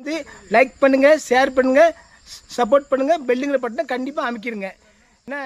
வந்து லைக் பண்ணுங்கள் ஷேர் பண்ணுங்கள் சப்போர்ட் பண்ணுங்கள் பெல்லுங்களை பட்டினா கண்டிப்பாக அமைக்கிருங்க. என்ன?